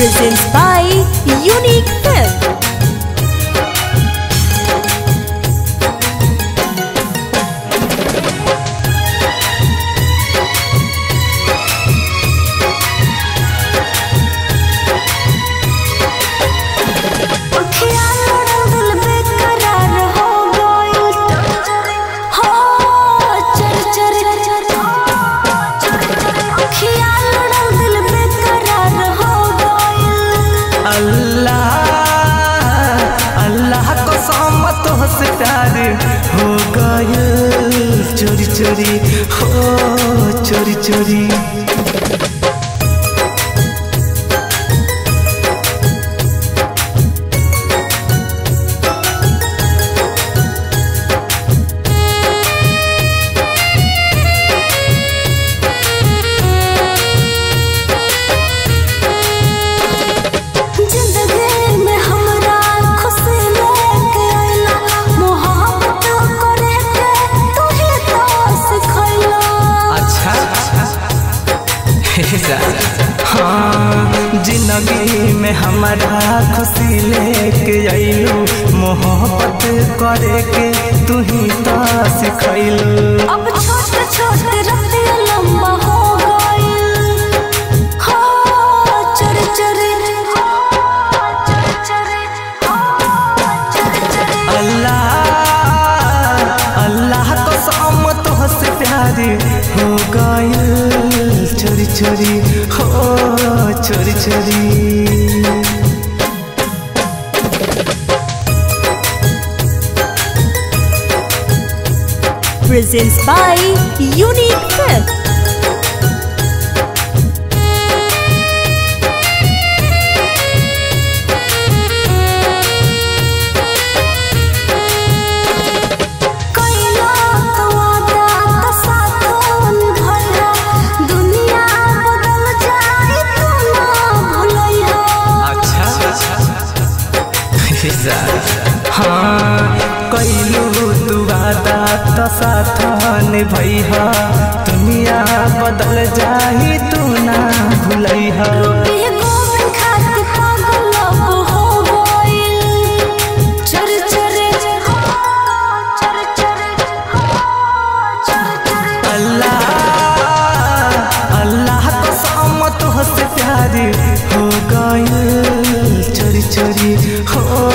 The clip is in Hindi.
presents by Unique चोरी चोरी। हो चोरी चोरी। हाँ ज़िंदगी में हमारा खुशी लेके अइलू मोहब्बत करे के तू ही तो सिखैलू अब छोटे छोटे रतिया गए चोरी चोरी हो चोरी चोरी Presents by Unique Film. कैलू तू वादा तो साथ निभैया दुनिया बदल जाही तू ना भूलैहा। पागल अब हो गइल। चर चर हो